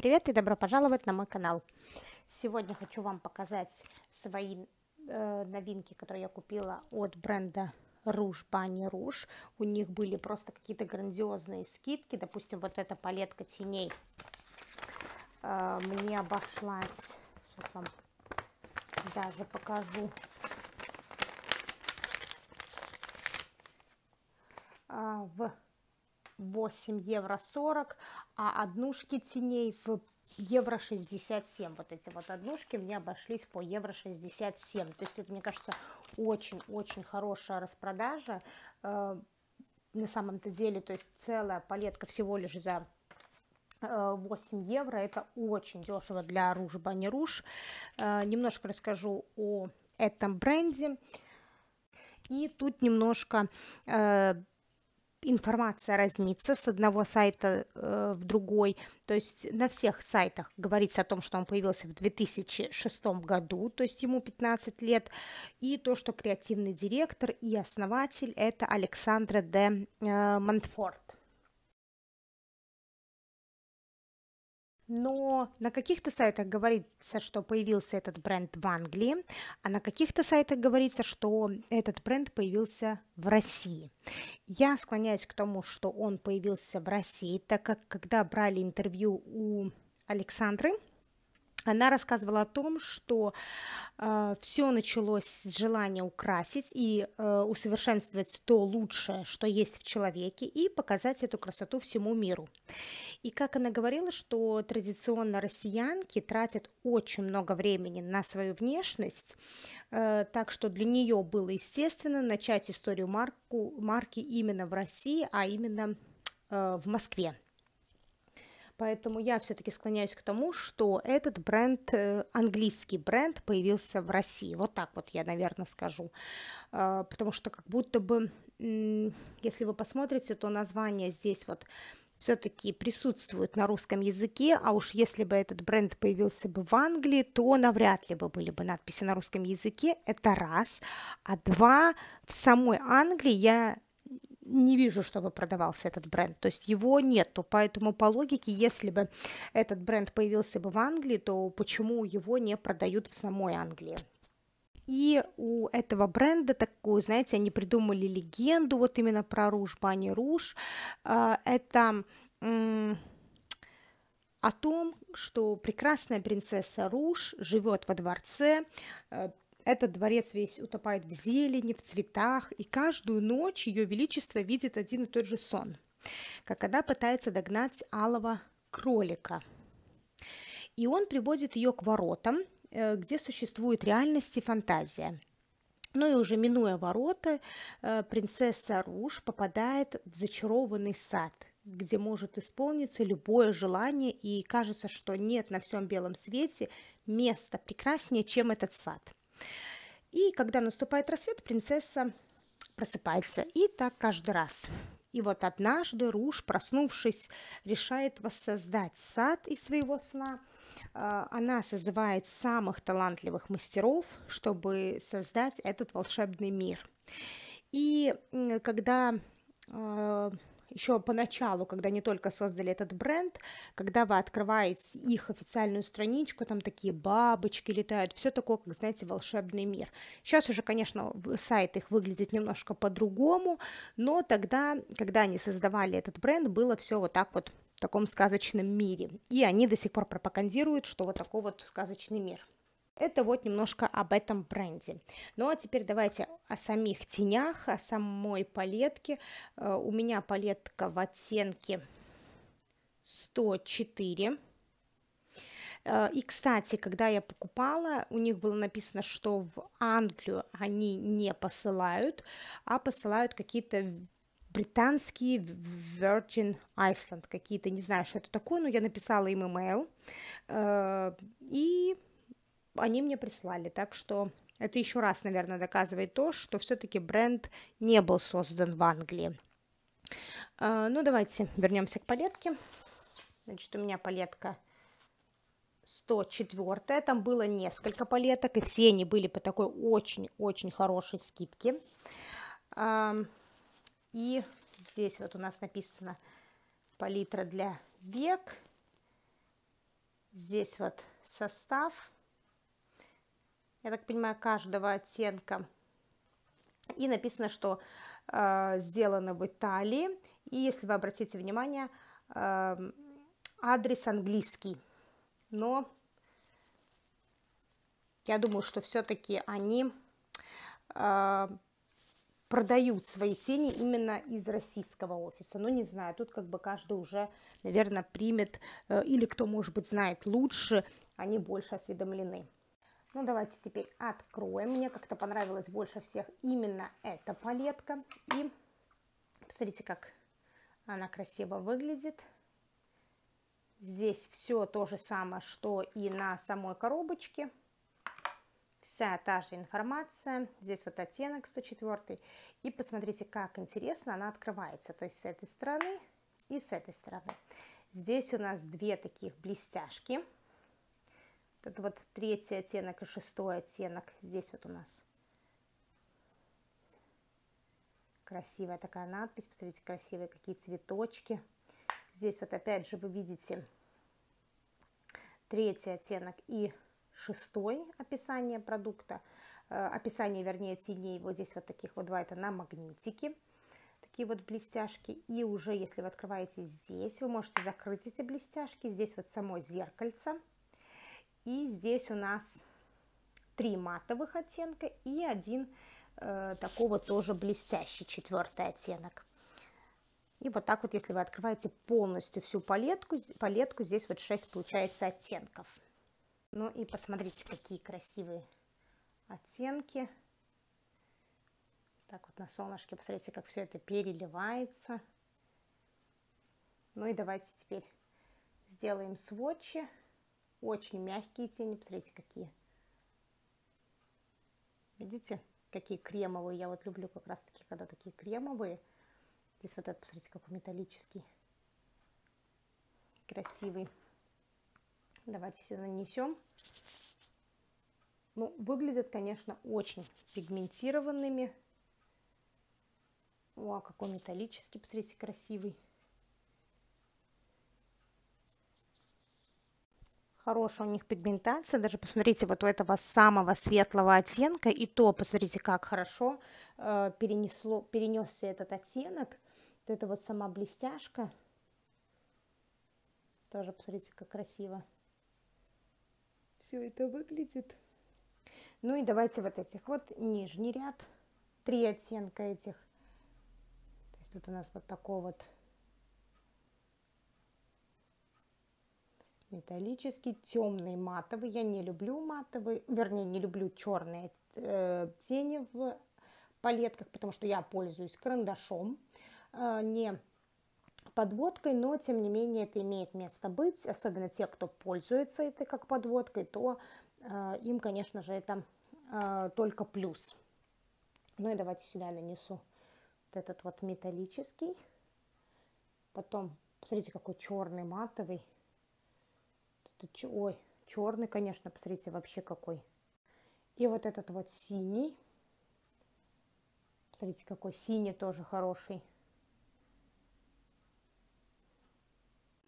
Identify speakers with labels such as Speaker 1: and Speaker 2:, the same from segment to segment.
Speaker 1: привет и добро пожаловать на мой канал. Сегодня хочу вам показать свои э, новинки, которые я купила от бренда Rouge Bunny Rouge. У них были просто какие-то грандиозные скидки. Допустим, вот эта палетка теней э, мне обошлась. Сейчас вам даже покажу. Э, в 8 евро 40, а однушки теней в евро 67. Вот эти вот однушки мне обошлись по евро 67. То есть это, мне кажется, очень-очень хорошая распродажа. Э, на самом-то деле, то есть целая палетка всего лишь за 8 э, евро. Это очень дешево для Руж Бани Руж. Немножко расскажу о этом бренде. И тут немножко э, информация разнится с одного сайта э, в другой. То есть на всех сайтах говорится о том, что он появился в 2006 году, то есть ему 15 лет, и то, что креативный директор и основатель это Александра де э, Монфорт. Но на каких-то сайтах говорится, что появился этот бренд в Англии, а на каких-то сайтах говорится, что этот бренд появился в России. Я склоняюсь к тому, что он появился в России, так как когда брали интервью у Александры, она рассказывала о том, что э, все началось с желания украсить и э, усовершенствовать то лучшее, что есть в человеке, и показать эту красоту всему миру. И как она говорила, что традиционно россиянки тратят очень много времени на свою внешность, э, так что для нее было естественно начать историю марку, марки именно в России, а именно э, в Москве. Поэтому я все-таки склоняюсь к тому, что этот бренд, э, английский бренд, появился в России. Вот так вот я, наверное, скажу. А, потому что как будто бы, если вы посмотрите, то название здесь вот все-таки присутствует на русском языке, а уж если бы этот бренд появился бы в Англии, то навряд ли бы были бы надписи на русском языке, это раз. А два, в самой Англии я не вижу, чтобы продавался этот бренд, то есть его нету, поэтому по логике, если бы этот бренд появился бы в Англии, то почему его не продают в самой Англии? И у этого бренда такую, знаете, они придумали легенду вот именно про Руж, Бани Руж. Это о том, что прекрасная принцесса Руж живет во дворце, э, этот дворец весь утопает в зелени, в цветах, и каждую ночь ее величество видит один и тот же сон, как когда пытается догнать алого кролика. И он приводит ее к воротам, э, где существует реальность и фантазия. Ну и уже минуя ворота, э, принцесса Руж попадает в зачарованный сад, где может исполниться любое желание, и кажется, что нет на всем белом свете места прекраснее, чем этот сад – и когда наступает рассвет, принцесса просыпается. И так каждый раз. И вот однажды Руж, проснувшись, решает воссоздать сад из своего сна. А, она созывает самых талантливых мастеров, чтобы создать этот волшебный мир. И когда а, еще поначалу, когда не только создали этот бренд, когда вы открываете их официальную страничку, там такие бабочки летают, все такое, как, знаете, волшебный мир. Сейчас уже, конечно, сайт их выглядит немножко по-другому, но тогда, когда они создавали этот бренд, было все вот так вот в таком сказочном мире. И они до сих пор пропагандируют, что вот такой вот сказочный мир. Это вот немножко об этом бренде. Ну а теперь давайте о самих тенях, о самой палетке. Э, у меня палетка в оттенке 104. Э, и, кстати, когда я покупала, у них было написано, что в Англию они не посылают, а посылают какие-то британские Virgin Island, какие-то, не знаю, что это такое, но я написала им email, э, и они мне прислали. Так что это еще раз, наверное, доказывает то, что все-таки бренд не был создан в Англии. А, ну, давайте вернемся к палетке. Значит, у меня палетка 104. Там было несколько палеток, и все они были по такой очень-очень хорошей скидке. А, и здесь вот у нас написано палитра для век. Здесь вот состав, я так понимаю, каждого оттенка. И написано, что э, сделано в Италии. И если вы обратите внимание, э, адрес английский. Но я думаю, что все-таки они э, продают свои тени именно из российского офиса. Но не знаю, тут как бы каждый уже, наверное, примет, э, или кто, может быть, знает лучше, они больше осведомлены. Ну, давайте теперь откроем. Мне как-то понравилась больше всех именно эта палетка. И посмотрите, как она красиво выглядит. Здесь все то же самое, что и на самой коробочке вся та же информация. Здесь вот оттенок 104. И посмотрите, как интересно она открывается. То есть с этой стороны и с этой стороны. Здесь у нас две таких блестяшки. Это вот третий оттенок и шестой оттенок. Здесь вот у нас красивая такая надпись. Посмотрите, красивые какие цветочки. Здесь вот опять же вы видите третий оттенок и шестой описание продукта, э, описание, вернее, теней, вот здесь вот таких вот два, это на магнитике, такие вот блестяшки, и уже если вы открываете здесь, вы можете закрыть эти блестяшки, здесь вот само зеркальце, и здесь у нас три матовых оттенка и один э, такого тоже блестящий четвертый оттенок. И вот так вот, если вы открываете полностью всю палетку, палетку здесь вот 6 получается оттенков. Ну и посмотрите, какие красивые оттенки. Так вот на солнышке, посмотрите, как все это переливается. Ну и давайте теперь сделаем сводчи. Очень мягкие тени, посмотрите, какие. Видите, какие кремовые. Я вот люблю как раз таки, когда такие кремовые. Здесь вот этот, посмотрите, какой металлический. Красивый. Давайте все нанесем. Ну, выглядят, конечно, очень пигментированными. О, какой металлический, посмотрите, красивый. Хорошая у них пигментация. Даже посмотрите, вот у этого самого светлого оттенка. И то, посмотрите, как хорошо э, перенесло, перенесся этот оттенок. Вот это вот сама блестяшка. Тоже посмотрите, как красиво все это выглядит. Ну и давайте вот этих вот нижний ряд, три оттенка этих. То есть тут у нас вот такой вот металлический, темный матовый. Я не люблю матовый, вернее, не люблю черные э, тени в палетках, потому что я пользуюсь карандашом, э, не подводкой, но тем не менее это имеет место быть, особенно те, кто пользуется этой как подводкой, то э, им, конечно же, это э, только плюс. Ну и давайте сюда нанесу вот этот вот металлический, потом, посмотрите, какой черный матовый, это, ой, черный, конечно, посмотрите, вообще какой. И вот этот вот синий, посмотрите, какой синий тоже хороший.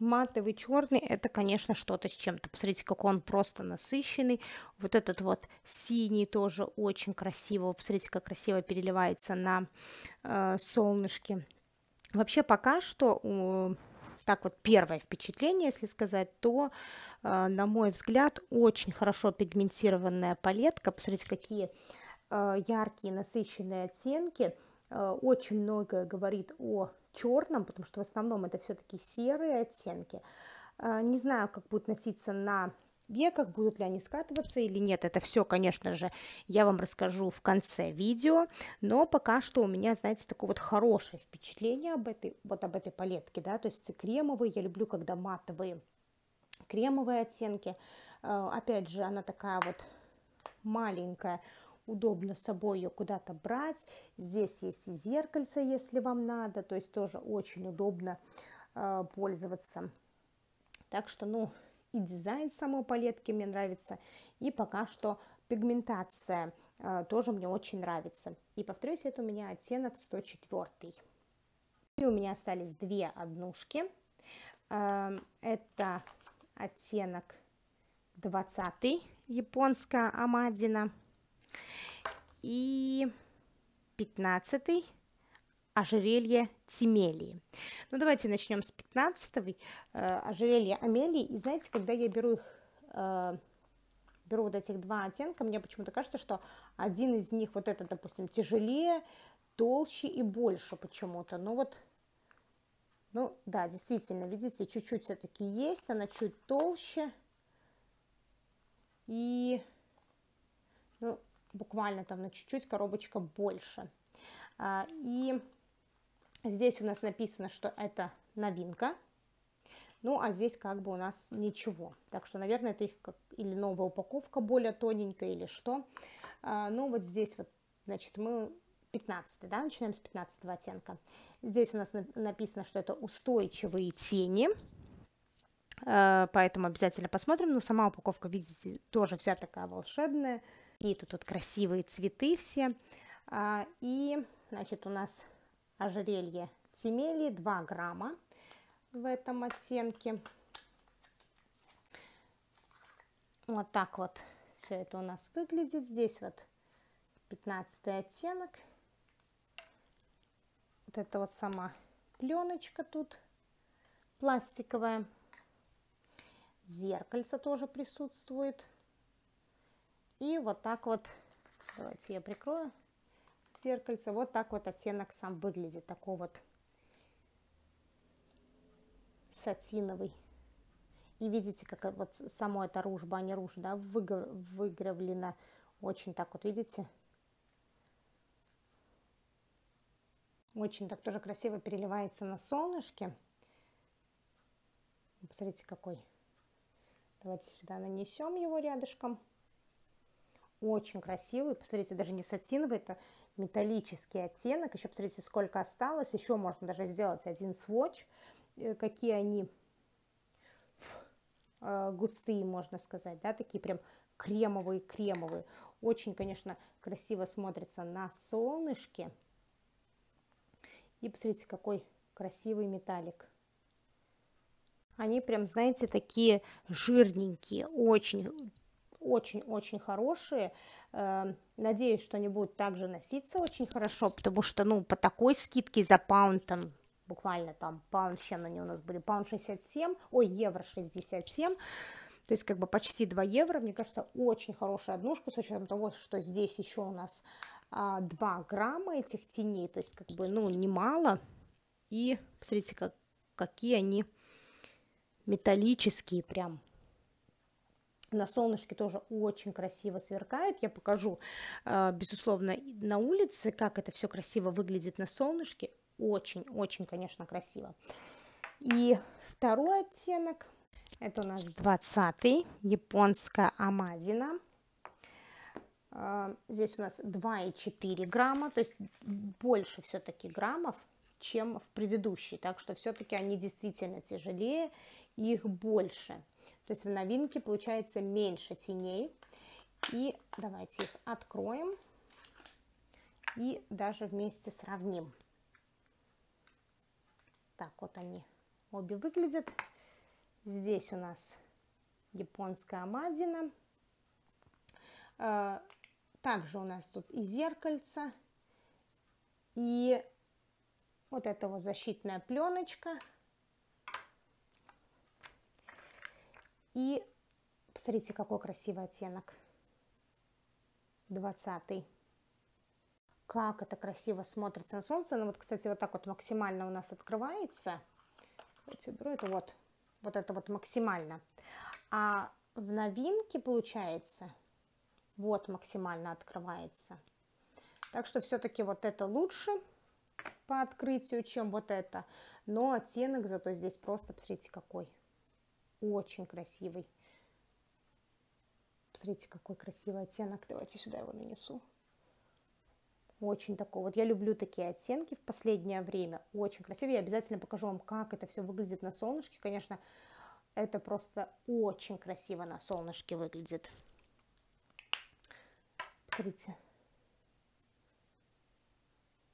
Speaker 1: матовый черный это конечно что-то с чем-то. Посмотрите какой он просто насыщенный. Вот этот вот синий тоже очень красиво. Посмотрите как красиво переливается на э, солнышке. Вообще пока что э, так вот первое впечатление если сказать то э, на мой взгляд очень хорошо пигментированная палетка посмотрите какие э, яркие насыщенные оттенки э, очень многое говорит о черном, потому что в основном это все-таки серые оттенки. Не знаю, как будет носиться на веках, будут ли они скатываться или нет. Это все, конечно же, я вам расскажу в конце видео, но пока что у меня, знаете, такое вот хорошее впечатление об этой, вот об этой палетке, да, то есть кремовые, я люблю, когда матовые кремовые оттенки. А, опять же, она такая вот маленькая, удобно с собой ее куда-то брать. Здесь есть и зеркальце, если вам надо, то есть тоже очень удобно э, пользоваться. Так что, ну, и дизайн самой палетки мне нравится, и пока что пигментация э, тоже мне очень нравится. И повторюсь, это у меня оттенок 104. И у меня остались две однушки. Э, это оттенок 20 японская Амадина. И 15 ожерелье Тимелии. Ну, давайте начнем с 15 э, ожерелья Амелии. И знаете, когда я беру их, э, беру вот этих два оттенка, мне почему-то кажется, что один из них, вот этот, допустим, тяжелее, толще и больше почему-то. Ну, вот, ну, да, действительно, видите, чуть-чуть все-таки есть, она чуть толще. И, ну, буквально там на чуть-чуть коробочка больше. А, и Здесь у нас написано, что это новинка. Ну, а здесь как бы у нас ничего. Так что, наверное, это их как или новая упаковка более тоненькая, или что. А, ну, вот здесь вот, значит, мы 15, да, начинаем с 15 оттенка. Здесь у нас написано, что это устойчивые тени, а, поэтому обязательно посмотрим. Но сама упаковка, видите, тоже вся такая волшебная. И тут вот красивые цветы все. А, и, значит, у нас ожерелье Тимели 2 грамма в этом оттенке. Вот так вот все это у нас выглядит. Здесь вот 15 оттенок. Вот это вот сама пленочка тут пластиковая. Зеркальце тоже присутствует. И вот так вот, давайте я прикрою зеркальце. Вот так вот оттенок сам выглядит, такой вот сатиновый. И видите, как вот само это руж, баня руж, да, выгравлено очень так вот, видите? Очень так тоже красиво переливается на солнышке. Посмотрите, какой. Давайте сюда нанесем его рядышком. Очень красивый. Посмотрите, даже не сатиновый, это металлический оттенок. Еще посмотрите, сколько осталось. Еще можно даже сделать один сводч. Э, какие они э, густые, можно сказать, да, такие прям кремовые-кремовые. Очень, конечно, красиво смотрится на солнышке. И посмотрите, какой красивый металлик. Они прям, знаете, такие жирненькие, очень, очень-очень хорошие. Эм, надеюсь, что они будут также носиться очень хорошо, потому что, ну, по такой скидке за паунд, там, буквально там, паунд, чем они у нас были, паунд 67, ой, евро 67, то есть как бы почти 2 евро, мне кажется, очень хорошая однушка, с учетом того, что здесь еще у нас а, 2 грамма этих теней, то есть как бы, ну, немало, и посмотрите, как, какие они металлические прям, на солнышке тоже очень красиво сверкают. Я покажу, а, безусловно, на улице, как это все красиво выглядит на солнышке. Очень-очень, конечно, красиво. И второй оттенок, это у нас 20 японская Амадина. А, здесь у нас 2,4 грамма, то есть больше все-таки граммов, чем в предыдущей. Так что все-таки они действительно тяжелее, их больше. То есть в новинке получается меньше теней. И давайте их откроем и даже вместе сравним. Так вот они обе выглядят. Здесь у нас японская амадина. А, также у нас тут и зеркальце, и вот эта вот защитная пленочка – И посмотрите, какой красивый оттенок. Двадцатый. Как это красиво смотрится на солнце. Ну вот, кстати, вот так вот максимально у нас открывается. Давайте уберу это вот. Вот это вот максимально. А в новинке получается вот максимально открывается. Так что все-таки вот это лучше по открытию, чем вот это. Но оттенок зато здесь просто, посмотрите, какой очень красивый. Посмотрите, какой красивый оттенок. Давайте сюда его нанесу. Очень такой. Вот я люблю такие оттенки в последнее время. Очень красивые. Я обязательно покажу вам, как это все выглядит на солнышке. Конечно, это просто очень красиво на солнышке выглядит. Смотрите.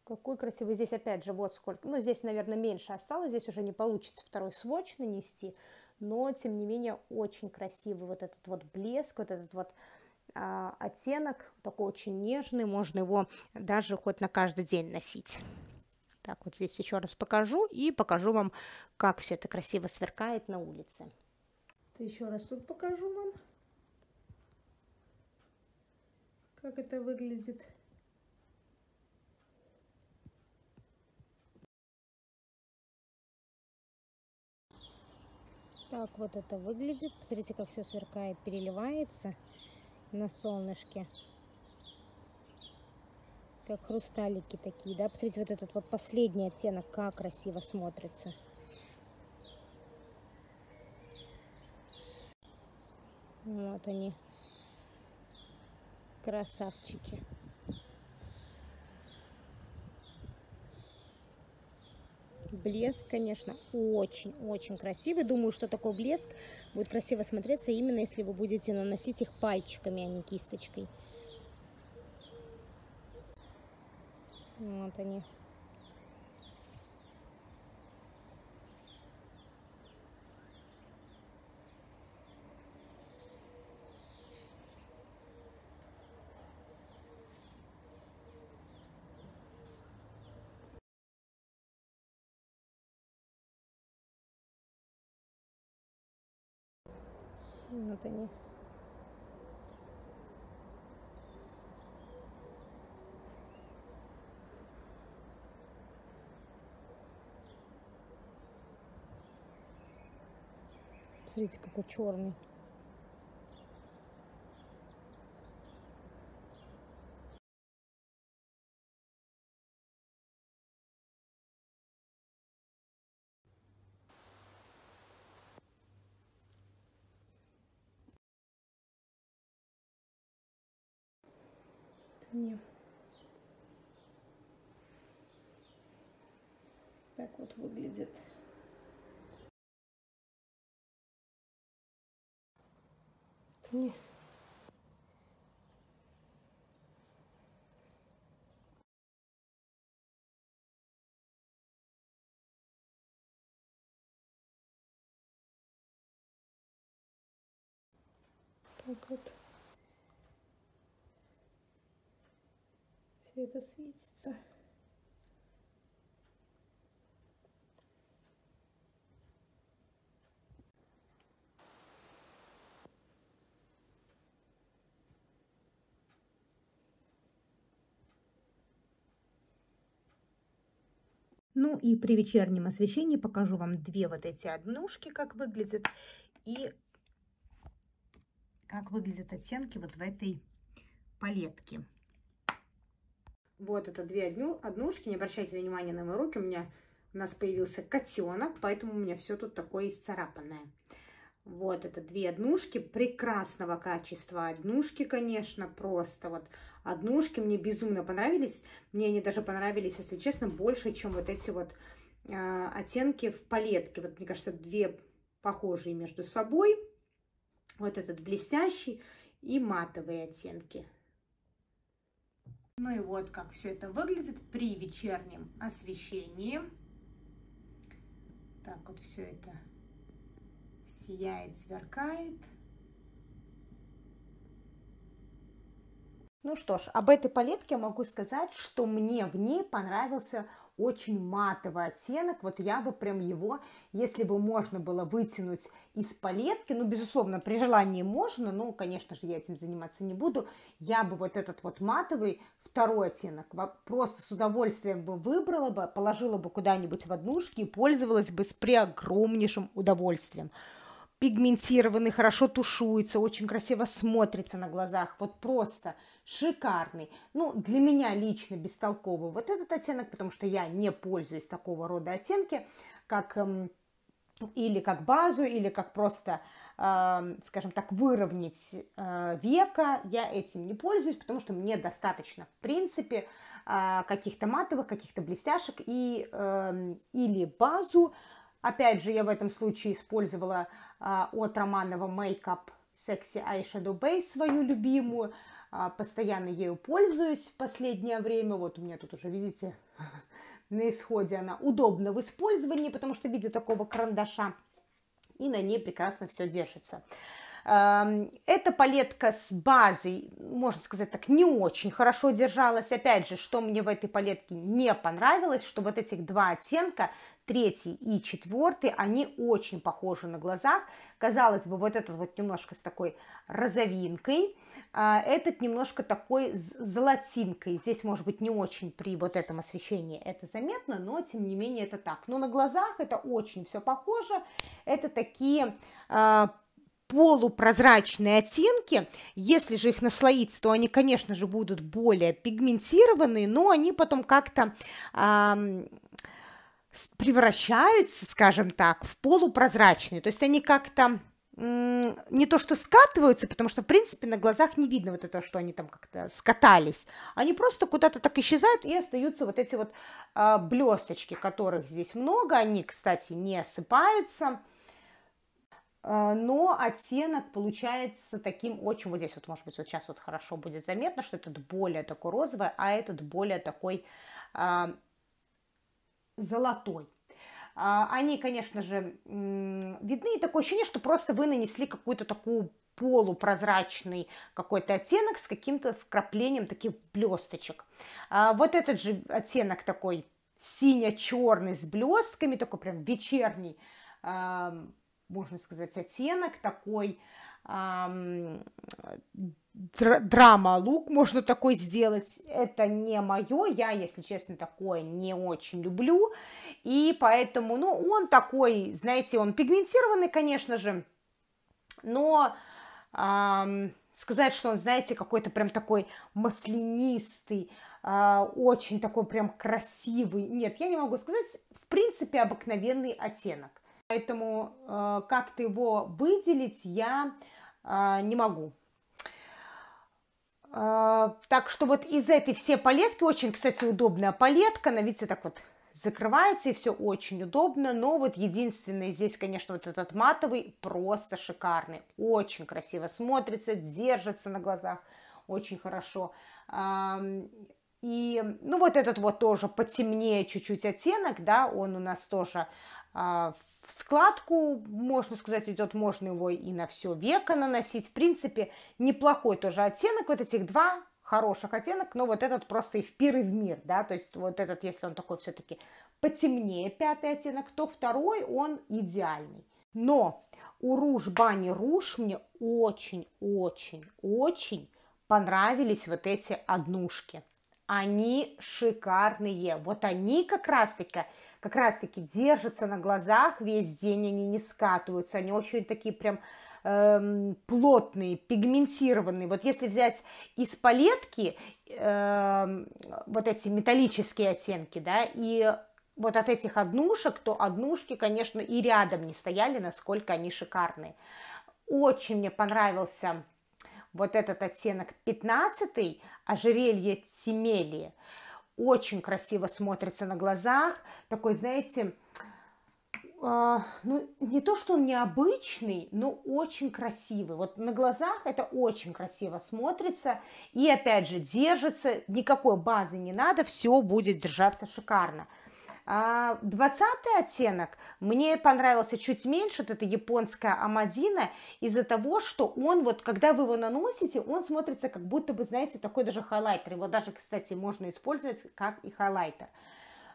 Speaker 1: Какой красивый. Здесь опять же вот сколько. Ну, здесь, наверное, меньше осталось. Здесь уже не получится второй сводч нанести. Но тем не менее очень красивый вот этот вот блеск, вот этот вот а, оттенок, такой очень нежный, можно его даже хоть на каждый день носить. Так, вот здесь еще раз покажу и покажу вам, как все это красиво сверкает на улице. Еще раз тут покажу вам, как это выглядит. Так вот это выглядит. Посмотрите, как все сверкает, переливается на солнышке. Как хрусталики такие, да? Посмотрите, вот этот вот последний оттенок, как красиво смотрится. Вот они, красавчики. Блеск, конечно, очень-очень красивый. Думаю, что такой блеск будет красиво смотреться именно если вы будете наносить их пальчиками, а не кисточкой. Вот они. Вот они. Посмотрите, какой черный. Не. Так вот выглядит. Не. Так вот. Это светится. Ну и при вечернем освещении покажу вам две вот эти однушки, как выглядят, и как выглядят оттенки вот в этой палетке. Вот это две однушки, не обращайте внимания на мои руки, у меня у нас появился котенок, поэтому у меня все тут такое исцарапанное. Вот это две однушки прекрасного качества. Однушки, конечно, просто вот однушки мне безумно понравились. Мне они даже понравились, если честно, больше, чем вот эти вот э, оттенки в палетке. Вот, мне кажется, две похожие между собой. Вот этот блестящий и матовые оттенки. Ну и вот как все это выглядит при вечернем освещении. Так вот все это сияет, сверкает. Ну что ж, об этой палетке я могу сказать, что мне в ней понравился очень матовый оттенок. Вот я бы прям его, если бы можно было вытянуть из палетки, ну, безусловно, при желании можно, но, конечно же, я этим заниматься не буду, я бы вот этот вот матовый второй оттенок просто с удовольствием бы выбрала бы, положила бы куда-нибудь в однушки и пользовалась бы с преогромнейшим удовольствием пигментированный, хорошо тушуется, очень красиво смотрится на глазах. Вот просто шикарный. Ну, для меня лично бестолковый вот этот оттенок, потому что я не пользуюсь такого рода оттенки, как эм, или как базу, или как просто, э, скажем так, выровнять э, века. Я этим не пользуюсь, потому что мне достаточно, в принципе, э, каких-то матовых, каких-то блестяшек и, э, или базу. Опять же, я в этом случае использовала э, от Романова Makeup Sexy Eyeshadow Base свою любимую. А, постоянно ею пользуюсь в последнее время. Вот у меня тут уже, видите, на исходе она удобна в использовании, потому что в виде такого карандаша. и на ней прекрасно все держится. Эта палетка с базой, можно сказать так, не очень хорошо держалась. Опять же, что мне в этой палетке не понравилось, что вот этих два оттенка, третий и четвертый, они очень похожи на глазах. Казалось бы, вот этот вот немножко с такой розовинкой, этот немножко такой золотинкой. Здесь, может быть, не очень при вот этом освещении это заметно, но тем не менее это так. Но на глазах это очень все похоже. Это такие а, полупрозрачные оттенки. Если же их наслоить, то они, конечно же, будут более пигментированные, но они потом как-то э, превращаются, скажем так, в полупрозрачные. То есть они как-то не то что скатываются, потому что, в принципе, на глазах не видно вот это, что они там как-то скатались. Они просто куда-то так исчезают, и остаются вот эти вот э, блесточки, которых здесь много. Они, кстати, не осыпаются. А, но оттенок получается таким очень, вот здесь вот, может быть, вот сейчас вот хорошо будет заметно, что этот более такой розовый, а этот более такой а, золотой. А, они, конечно же, видны, и такое ощущение, что просто вы нанесли какую-то такую полупрозрачный какой-то оттенок с каким-то вкраплением таких блесточек. А, вот этот же оттенок такой сине-черный с блестками, такой прям вечерний, можно сказать, оттенок такой эм, драма лук можно такой сделать. Это не мое, я, если честно, такое не очень люблю. И поэтому, ну, он такой, знаете, он пигментированный, конечно же, но эм, сказать, что он, знаете, какой-то прям такой маслянистый, э, очень такой прям красивый, нет, я не могу сказать, в принципе, обыкновенный оттенок. Поэтому э, как-то его выделить я э, не могу. Э, так что вот из этой все палетки, очень, кстати, удобная палетка, она, видите, так вот закрывается, и все очень удобно, но вот единственное здесь, конечно, вот этот матовый просто шикарный, очень красиво смотрится, держится на глазах очень хорошо. И, ну, вот этот вот тоже потемнее чуть-чуть оттенок, да, он у нас тоже а, в складку, можно сказать, идет, можно его и на все веко наносить. В принципе, неплохой тоже оттенок. Вот этих два хороших оттенок, но вот этот просто и в пир, и в мир, да, то есть вот этот, если он такой все-таки потемнее, пятый оттенок, то второй он идеальный. Но у Руж Бани Руж мне очень-очень-очень понравились вот эти однушки. Они шикарные. Вот они как раз-таки как раз-таки держатся на глазах весь день, они не скатываются, они очень такие прям эм, плотные, пигментированные. Вот если взять из палетки эм, вот эти металлические оттенки, да, и вот от этих однушек, то однушки, конечно, и рядом не стояли, насколько они шикарные. Очень мне понравился вот этот оттенок 15 ожерелье Тимелии очень красиво смотрится на глазах, такой, знаете, э, ну, не то, что он необычный, но очень красивый. Вот на глазах это очень красиво смотрится. И опять же, держится, никакой базы не надо, все будет держаться шикарно. А, двадцатый оттенок мне понравился чуть меньше, вот это японская Амадина, из-за того, что он вот, когда вы его наносите, он смотрится как будто бы, знаете, такой даже хайлайтер. Его даже, кстати, можно использовать как и хайлайтер.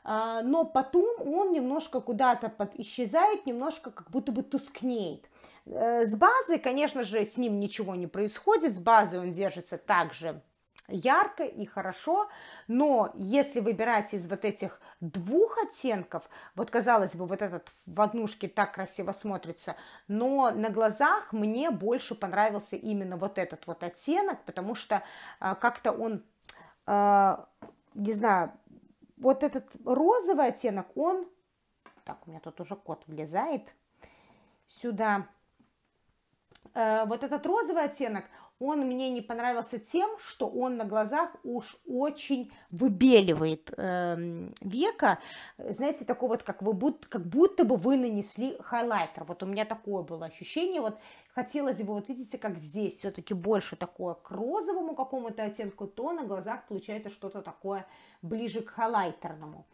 Speaker 1: А, но потом он немножко куда-то под исчезает, немножко как будто бы тускнеет. Э, с базой, конечно же, с ним ничего не происходит, с базой он держится также ярко и хорошо, но если выбирать из вот этих двух оттенков, вот казалось бы, вот этот в однушке так красиво смотрится, но на глазах мне больше понравился именно вот этот вот оттенок, потому что а, как-то он, а, не знаю, вот этот розовый оттенок, он, так, у меня тут уже кот влезает сюда, а, вот этот розовый оттенок, он мне не понравился тем, что он на глазах уж очень выбеливает э, века. Знаете, такой вот, как, вы, как будто бы вы нанесли хайлайтер. Вот у меня такое было ощущение. Вот хотелось бы, вот видите, как здесь все-таки больше такое к розовому какому-то оттенку, то на глазах получается что-то такое ближе к хайлайтерному.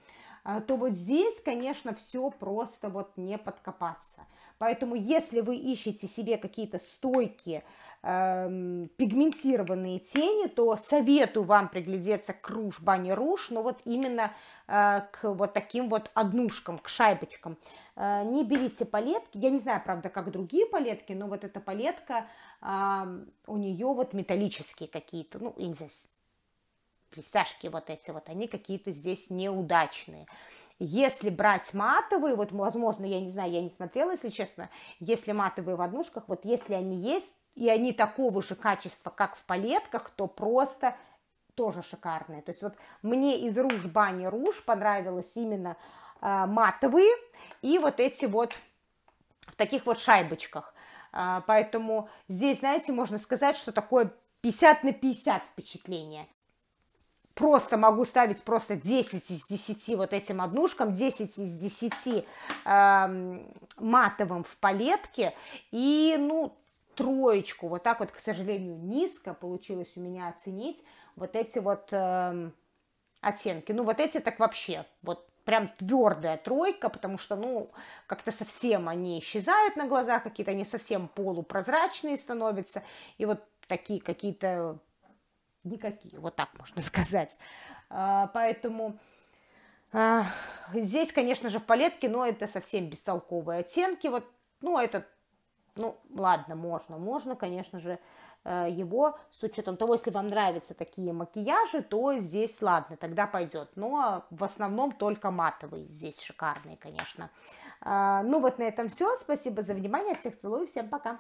Speaker 1: А, то вот здесь, конечно, все просто вот не подкопаться. Поэтому, если вы ищете себе какие-то стойкие, э, пигментированные тени, то советую вам приглядеться к руж, бани руж, но вот именно э, к вот таким вот однушкам, к шайбочкам. Э, не берите палетки, я не знаю, правда, как другие палетки, но вот эта палетка, э, у нее вот металлические какие-то, ну, я не вот эти вот, они какие-то здесь неудачные. Если брать матовые, вот, возможно, я не знаю, я не смотрела, если честно, если матовые в однушках, вот если они есть, и они такого же качества, как в палетках, то просто тоже шикарные. То есть вот мне из Руж Бани Руж понравилось именно э, матовые и вот эти вот в таких вот шайбочках. Э, поэтому здесь, знаете, можно сказать, что такое 50 на 50 впечатление просто могу ставить просто 10 из 10 вот этим однушкам, 10 из 10 э, матовым в палетке, и, ну, троечку, вот так вот, к сожалению, низко получилось у меня оценить вот эти вот э, оттенки. Ну, вот эти так вообще, вот прям твердая тройка, потому что, ну, как-то совсем они исчезают на глазах, какие-то они совсем полупрозрачные становятся, и вот такие какие-то никакие, вот так можно сказать. А, поэтому а, здесь, конечно же, в палетке, но это совсем бестолковые оттенки. Вот, ну, это, ну, ладно, можно, можно, конечно же, э, его с учетом того, если вам нравятся такие макияжи, то здесь ладно, тогда пойдет. Но в основном только матовые здесь шикарные, конечно. А, ну вот на этом все. Спасибо за внимание. Всех целую. Всем пока.